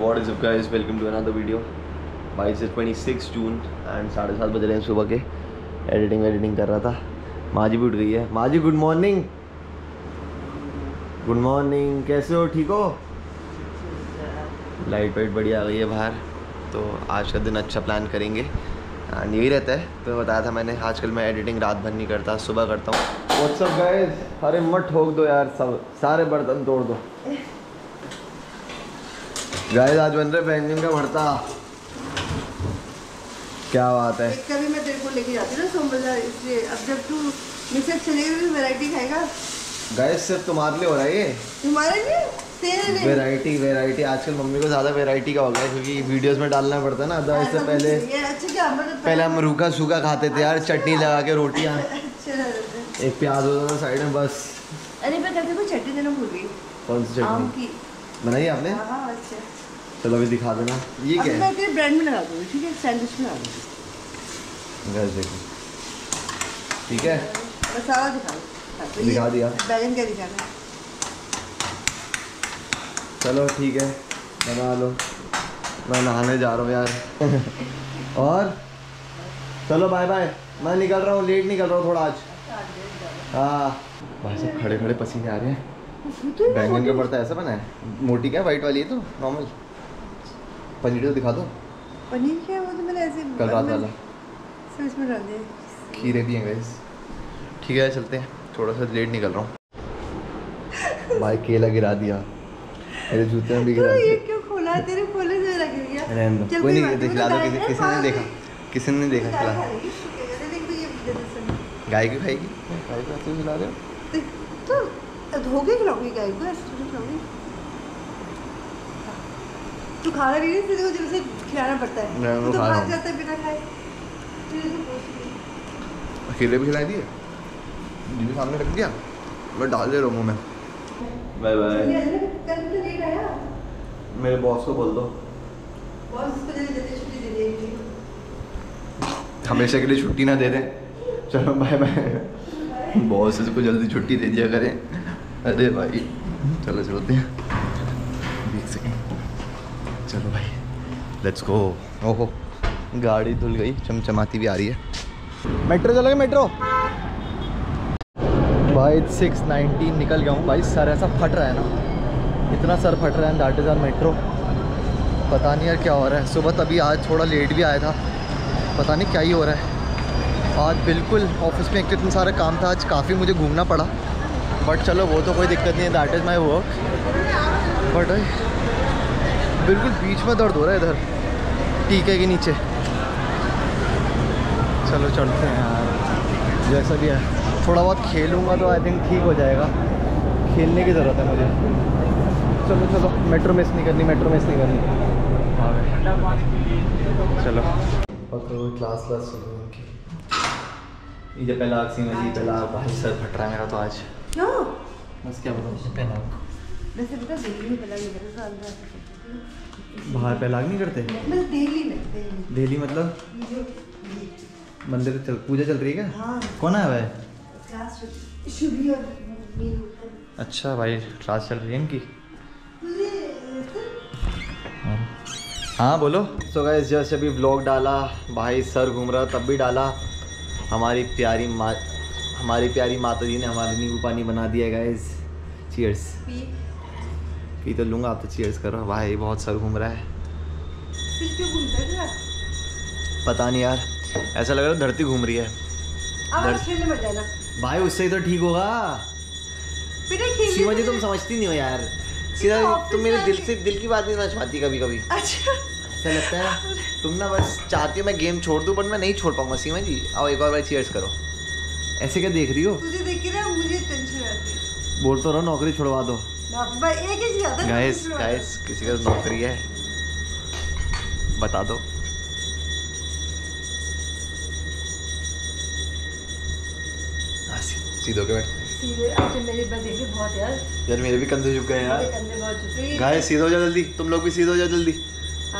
What is guys welcome to another video भाई से twenty six June and साढ़े सात बज रहे हैं सुबह के। एडिटिंग एडिटिंग कर रहा था। माँ जी भी उठ गई है। माँ जी गुड मॉर्निंग गुड मॉर्निंग कैसे हो? ठीक हो? लाइट वाइट बढ़िया आ गई है बाहर। तो आज का दिन अच्छा प्लान करेंगे। एंड यही रहता है। तो बताया था मैंने, आजकल मैं एडिटिंग रात भर नहीं करता, सुबह करता हूँ। व्हाट्सअप गाइस अरे मत ठोक दो यार सब। सारे बर्तन तोड़ दो। गाइस आज बन रहे बैंगन का भरता। क्या बात है। कभी मैं तेरे को लेके जाती ना सोमवार इसलिए अब जब तू मिक्सर चलेगा तो वैरायटी खाएगा। गाइस सिर्फ़ तुम्हारे लिए हो रहा है ये। तुम्हारे लिए? तेरे लिए? वैरायटी वैरायटी आजकल मम्मी को ज़्यादा वैरायटी का हो गया क्योंकि वीडियोस में डालना पड़ता है ना अदरवाइज़ से पहले कुछ नहीं है। अच्छा पहले हम रूखा सूखा खाते थे यार चटनी लगा के रोटियाँ। अच्छा। एक प्याज होता था साइड में बस। अरे मैं कभी को चटनी देना भूल गई। कौन सी चटनी? बनाई आपने? हाँ हाँ। अच्छा चलो अभी दिखा देना। ये क्या है? मैं ब्रांड में लगा दूँगी ठीक है? सैंडविच में लगा दूँगी। देखो। ठीक है? मसाला दिखा हाँ, तो दिखा दिया। बैगन का दिखाना चलो ठीक है बना लो। मैं नहाने जा रहा हूँ यार। और? चलो बाय बाय मैं निकल रहा हूँ लेट निकल रहा हूँ थोड़ा आज। हाँ। भाई सब खड़े खड़े पसीने आ रहे हैं। बैंगन का भरता ऐसा बना है। मोटी क्या? वाइट वाली है तो नॉर्मल पनीर तो दिखा दो। पनीर क्या है? वो तो मैंने ऐसे कल रात वाला। सब इसमें डाल दिया। खीरे भी हैं गैस ठीक है चलते हैं। थोड़ा सा लेट निकल रहा हूँ। भाई केला गिरा दिया। मेरे जूते में भी तो गिरा ये दिया। क्यों खोला? तेरे खोले से लग गया रहने दो कोई नहीं बात देख ला दो किसी किसी ने देखा। किसी ने देखा खिला। तो। गाय की खाएगी? गाय को ऐसे खिला रहे हो तो धो के खिलाऊँगी गाय को ऐसे थोड़ी खिलाऊँगी। तू खाना नहीं है तेरे को जब से खिलाना पड़ता है। मैं वो तो खा भाग जाता है बिना खाए। को अकेले भी खिलाई दिए दीदी सामने रख दिया? मैं डाल दे रहा हूँ में। Bye bye. कल तो लेट आया मेरे बॉस को बोल दो। बॉस इसको जल्दी जल्दी छुट्टी दे देगी हमेशा के लिए छुट्टी ना दे दें। चलो बाय बाय। बॉस इसको जल्दी छुट्टी दे दिया करें। अरे भाई चलो चलते हैं। एक सेकेंड चलो भाई लेट्स गो ओहो गाड़ी धुल गई चमचमाती भी आ रही है। मेट्रो चलोगे मेट्रो? भाई सिक्स नाइनटीन निकल गया हूँ। भाई सर ऐसा फट रहा है ना। इतना सर फट रहा है दैट इज़ आर मेट्रो पता नहीं यार क्या हो रहा है। सुबह तभी आज थोड़ा लेट भी आया था। पता नहीं क्या ही हो रहा है। आज बिल्कुल ऑफ़िस में एक तो इतना सारा काम था आज काफ़ी मुझे घूमना पड़ा। बट चलो वो तो कोई दिक्कत नहीं है that is my work but बिल्कुल बीच में दर्द हो रहा है इधर। टीके के नीचे। चलो चलते हैं यार। जैसा भी है। थोड़ा बहुत खेलूँगा तो आई थिंक ठीक हो जाएगा। खेलने की ज़रूरत है मुझे। चलो चलो। मेट्रो मिस नहीं करनी मेट्रो मिस नहीं करनी। हाँ भाई। चलो। क्लास क्लास ये पहला सीमा जी पहला भाई सर फट रहा है मेरा तो आज। क्यों बस क्या बताऊँ पहला वैसे पता दिल्ली में पहला नहीं मेरे साथ अंदर बाहर पहला नहीं करते? मैं दिल्ली में दिल्ली। डेली मतलब? मंदिर चल पूजा चल रही है क्या? हाँ। कौन आया भाई अच्छा भाई क्लास चल रही है इनकी। हाँ। बोलो। सो गाइस जस्ट अभी व्लॉग डाला भाई सर घूम रहा तब भी डाला। हमारी प्यारी माँ हमारी प्यारी माता जी ने हमारे नींबू पानी बना दिया गाइस चीयर्स पी तो लूँगा आप तो चीयर्स करो। भाई बहुत सर घूम रहा है। पता नहीं यार ऐसा लग रहा है धरती घूम रही है। जाना। भाई उससे ही तो ठीक होगा। सीमा जी तो- तुम समझती नहीं हो यार। सीधा तुम मेरे दिल से दिल की बात नहीं समझ पाती कभी कभी अच्छा। ऐसा लगता है तुम ना बस चाहती हो मैं गेम छोड़ दूँ बट मैं नहीं छोड़ पाऊँगा सीमा जी। आओ एक और बार चीयर्स करो। ऐसे क्या देख रही हो? तुझे देख ना मुझे टेंशन है। बोल तो रहो नौकरी छोड़वा दो। गाइस गाइस किसी का नौकरी है। बता दो। हाँ, सीधो के बैठ। सीधे अच्छा मेरे बात देखिए बहुत यार। यार मेरे भी कंधे झुक गए यार। कंधे बहुत झुके हैं। गाइस सीधो हो जाओ जल्दी। तुम लोग भी सीधो हो जाओ जल्दी।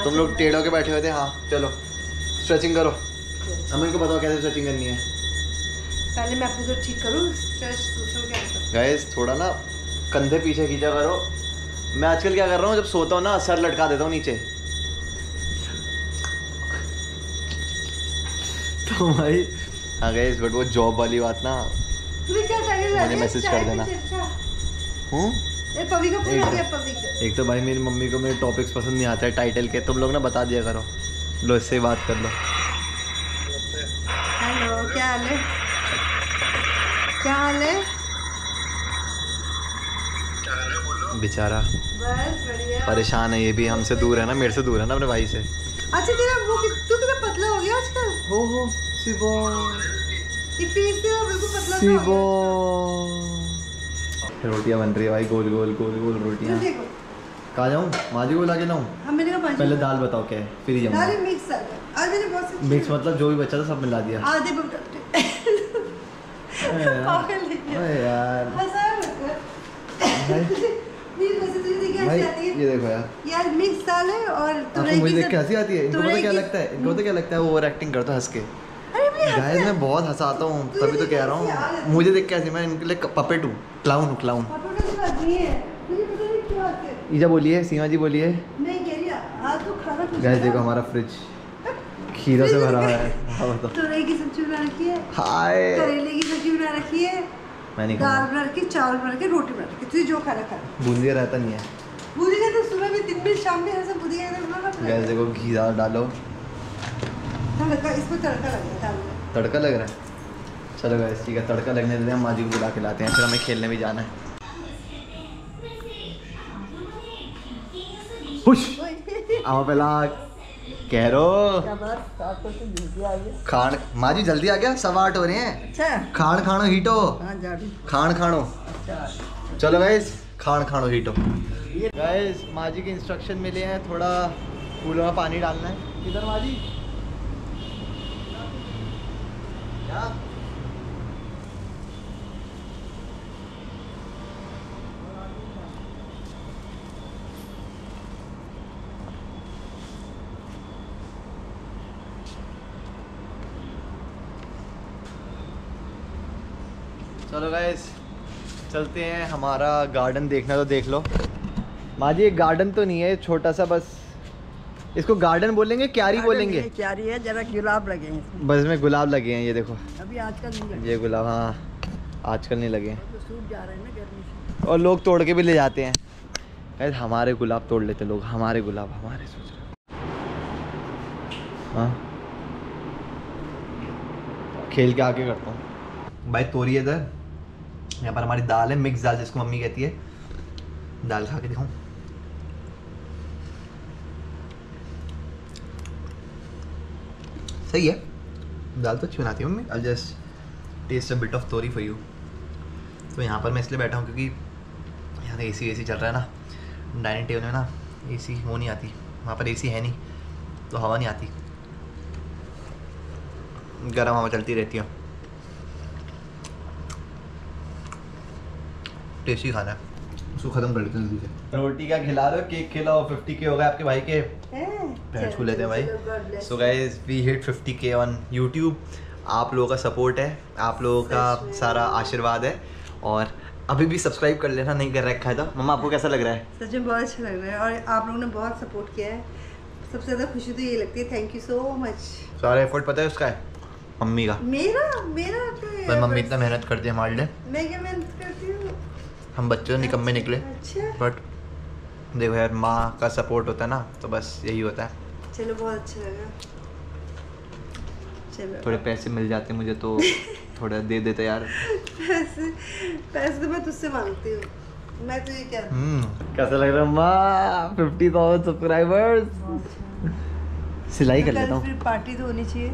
तुम लोग मैं- टेढ़ होके बैठे हुए थे। हाँ चलो। स्ट्रेचिंग करो। अमन को बताओ कैसे स्ट्रेचिंग करनी है? पहले मैं अपने को ठीक करूँ। स्ट्रेस दूसरों के गाइस थोड़ा ना कंधे पीछे खींचा करो। मैं आजकल क्या कर रहा हूँ? जब सोता हूँ ना सर लटका देता हूँ नीचे। तो भाई हाँ गए बट वो जॉब वाली बात ना। मुझे मैसेज कर देना। हूँ ए पवी का फ़ोन आ गया पवी का। एक तो भाई मेरी मम्मी को मेरे टॉपिक्स पसंद नहीं आते हैं टाइटल के। तुम लोग ना बता दिया करो। लो इससे ही बात कर लो। हेलो क्या हाल है? क्या हाल है? बेचारा। परेशान है ये भी हमसे दूर है ना मेरे से दूर है ना अपने भाई से। अच्छा तेरा वो कि- तू कितना पतला हो गया आजकल? हो हो सिबो ये फेस तेरा बिल्कुल पतला हो सिबो रोटियाँ बन रही है भाई गोल गोल गोल गोल रोटियाँ। कहाँ जाऊँ? माजी को लाके लाऊँ? हम मैंने कहा पहले दाल बताओ क्या है फिर ही दाल जाऊँ मिक्स है आज मैंने बहुत सी मिक्स मतलब जो भी बचा था सब मिला दिया। आधे बकरे अरे यार, पागल है क्या? अरे यार हंसा मत कर। भाई मेरी वजह तुझे देख के भाई ये देखो यार। यार मिक्स दाल है और तुरई मुझे देख के हँसी आती है? इनको पता क्या लगता है? इनको पता क्या लगता है वो ओवर एक्टिंग करता है हंस के? गाइस मैं बहुत हंसाता हूँ तभी तो कह रहा हूँ। मुझे देख के हँसी मैं इनके लिए पपेट हूँ क्लाउन हूँ क्लाउन पापा तो आदमी है। मुझे पता नहीं क्यों आते ईजा बोलिए सीमा जी बोलिए। नहीं कह रही आज तो गाइस देखो हमारा फ्रिज खीरों से भरा हुआ है। हाँ बताओ। तुरई की सब्ज़ी बना रखी है। हाय। करेले की सब्ज़ी बना रखी है। मैं नहीं दाल बना रखी चावल बना रखे रोटी बना रखी। तुझे जो खाना खा। बूंदिया रहता नहीं है। बूदी का तो सुबह में दिन में शाम में ऐसा बूदी का बनाना गैस देखो घी डाल डालो। तड़का इसमें तड़का लगेगा दाल में तड़का लग रहा है? चलो गैस ठीक है तड़का लगने देते हैं माजी को बुला के लाते हैं। फिर हमें खेलने भी जाना है। खुश आओ पहला कह रो खान माजी जल्दी आ गया? सवा आठ हो रहे हैं? अच्छा। खान खानो हीटो। हाँ खान खानो। चलो गाइस खान खानो हीटो गाइस माजी के इंस्ट्रक्शन मिले हैं, थोड़ा फूलों में पानी डालना है। किधर माजी चलो गाइस चलते हैं हमारा गार्डन देखना तो देख लो। माँ जी ये गार्डन तो नहीं है छोटा सा बस। इसको गार्डन बोलेंगे क्यारी बोलेंगे? क्यारी है जरा गुलाब लगे हैं बस में गुलाब लगे हैं ये देखो। अभी आजकल ये गुलाब हाँ आजकल नहीं लगे। हैं तो हैं और लोग तोड़ के भी ले जाते हैं। गाइस हमारे गुलाब तोड़ लेते लोग हमारे गुलाब हमारे सोच रहे हाँ? खेल के आगे करता हूँ। भाई तोरी है इधर? यहाँ पर हमारी दाल है मिक्स दाल जिसको मम्मी कहती है। दाल खा के दिखाऊँ। सही है। दाल तो अच्छी बनाती है mummy. I just taste a bit of tori for you तो यहाँ पर मैं इसलिए बैठा हूँ क्योंकि यहाँ ए सी ए सी चल रहा है ना। डाइनिंग टेबल में ना ए सी वो नहीं आती। वहाँ पर ए सी है नहीं तो हवा नहीं आती। गर्म हवा चलती रहती है। टेस्टी खाना है। उसको ख़त्म कर लेते हैं जल्दी से। रोटी क्या खिला रहे हो? केक खिलाओ फिफ्टी के हो गए आपके भाई के। पैर छू लेते हैं भाई। So guys we hit fifty K on YouTube आप लोगों का सपोर्ट है। आप लोगों का सारा आशीर्वाद है। और अभी भी सब्सक्राइब कर लेना नहीं कर रखा है तो। मम्मा आपको कैसा लग रहा है? सच में बहुत अच्छा लग रहा है। और आप लोगों ने बहुत सपोर्ट किया है। सबसे ज़्यादा खुशी तो ये लगती है। थैंक यू सो मच सारा एफर्ट पता है उसका है? मम्मी का। मेरा? मेरा तो पर मम्मी इतना मेहनत करती है हमारे लिए मैं क्या मेहनत करती हम बच्चे निकम्मे निकले। अच्छा। बट देखो यार माँ का सपोर्ट होता है ना तो बस यही होता है। चलो बहुत अच्छा लगा। चलो। थोड़े पैसे मिल जाते मुझे तो थोड़ा दे देते यार। पैसे पैसे तो मैं तुझसे मांगती हूँ। मैं तुझे क्या हम्म। कैसा लग रहा है माँ? फिफ्टी थाउज़ेंड सब्सक्राइबर्स सिलाई कर लेता हूँ। फिर पार्टी तो होनी चाहिए।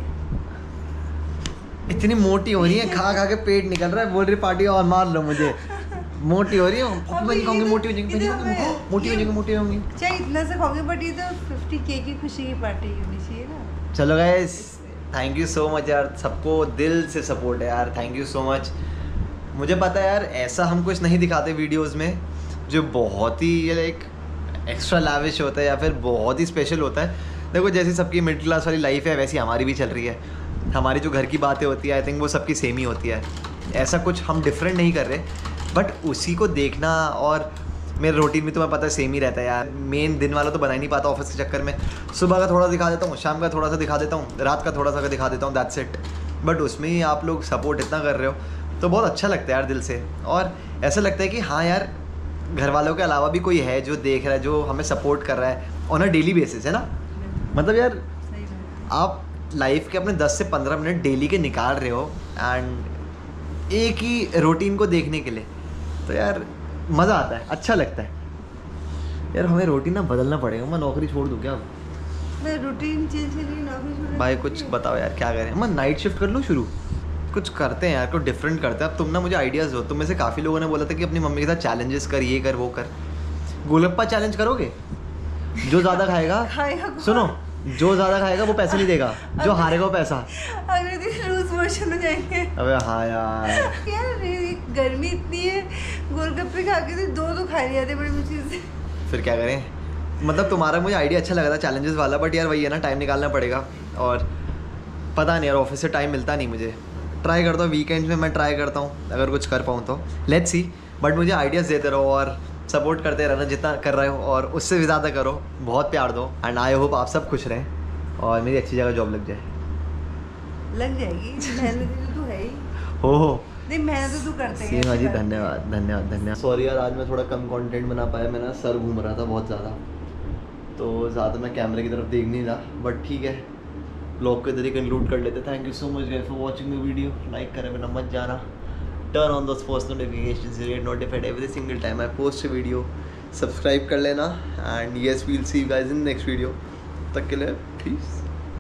इतनी मोटी हो रही है खा खा के पेट निकल रहा है बोल रही पार्टी और मार लो मुझे। मोटी हो रही हूँ? मोटी हो जाएँगी मैं नहीं इधर कहूँगी में- मोटी हो जाएँगी मोटी होंगी चाहे इतना से खाओगे बट ये तो फिफ्टी के की खुशी की पार्टी होनी चाहिए ना। चलो guys thank you so much यार सबको दिल से सपोर्ट है यार थैंक यू सो मच मुझे पता है यार ऐसा हम कुछ नहीं दिखाते वीडियोस में जो बहुत ही ये लाइक एक्स्ट्रा लाविश होता है या फिर बहुत ही स्पेशल होता है। देखो जैसी सबकी मिडिल क्लास वाली लाइफ है वैसी हमारी भी चल रही है। हमारी जो घर की बातें होती है आई थिंक वो सबकी सेम ही होती है। ऐसा कुछ हम डिफरेंट नहीं कर रहे। बट उसी को देखना और मेरे रूटीन में तुम्हें पता है सेम ही रहता है यार। मेन दिन वाला तो बना ही नहीं पाता ऑफ़िस के चक्कर में। सुबह का थोड़ा दिखा देता हूँ शाम का थोड़ा सा दिखा देता हूँ रात का थोड़ा सा दिखा देता हूँ दैट्स इट बट उसमें ही आप लोग सपोर्ट इतना कर रहे हो तो बहुत अच्छा लगता है यार दिल से। और ऐसा लगता है कि हाँ यार घर वालों के अलावा भी कोई है जो देख रहा है जो हमें सपोर्ट कर रहा है ऑन अ डेली बेसिस है ना? मतलब यार आप लाइफ के अपने 10 से 15 मिनट डेली के निकाल रहे हो एंड एक ही रूटीन को देखने के लिए। तो यार मज़ा आता है अच्छा लगता है। यार हमें रूटीन ना बदलना पड़ेगा। मैं नौकरी छोड़ दूँ क्या मैं रूटीन चेंज के नौकरी छोड़ भाई कुछ बताओ यार क्या करें? मैं नाइट शिफ्ट कर लूँ शुरू? कुछ करते हैं यार कुछ डिफरेंट करते हैं। अब तुम ना मुझे आइडियाज़ दो। तुम में से काफ़ी लोगों ने बोला था कि अपनी मम्मी के साथ चैलेंजेस कर ये कर वो कर। गोलगप्पा चैलेंज करोगे? जो ज़्यादा खाएगा खाएगा सुनो जो ज़्यादा खाएगा वो पैसे नहीं देगा। जो हारेगा वो पैसा। अगले दिन लूज मोशन हो जाएँगे। अबे हाँ यार। यार गर्मी इतनी है गोलगप्पे खा के तो दो तो खा लिया थे बड़ी मुश्किल से। फिर क्या करें? मतलब तुम्हारा मुझे आइडिया अच्छा लगा था चैलेंजेस वाला बट यार वही है ना टाइम निकालना पड़ेगा। और पता नहीं यार ऑफ़िस से टाइम मिलता नहीं मुझे। ट्राई करता हूँ वीकेंड्स में मैं ट्राई करता हूँ अगर कुछ कर पाऊँ तो। लेट्स सी बट मुझे आइडियाज़ देते रहो और सपोर्ट करते रहना जितना कर रहे हो और उससे भी ज़्यादा करो। बहुत प्यार दो एंड आई होप आप सब खुश रहें और मेरी अच्छी जगह जॉब लग जाए। लग जाएगी मेहनत तो तू है ही। हो हो। नहीं मेहनत तो करते हैं सीमा जी धन्यवाद धन्यवाद धन्यवाद। सॉरी यार आज मैं थोड़ा कम कंटेंट बना पाया मेरा सर घूम रहा था बहुत ज़्यादा। तो ज़्यादा मैं कैमरे की तरफ़ देख नहीं रहा बट ठीक है। ब्लॉग को इधर ही कंक्लूड कर लेते thank you so much guys for watching the video like करें बिना मत जाना। Turn on those post notification get notified every single time I post video subscribe कर लेना and yes we'll see guys in next video तक के लिए please